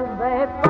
सर्वे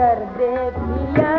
कर दे पिया।